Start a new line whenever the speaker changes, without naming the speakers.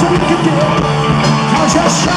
to be good.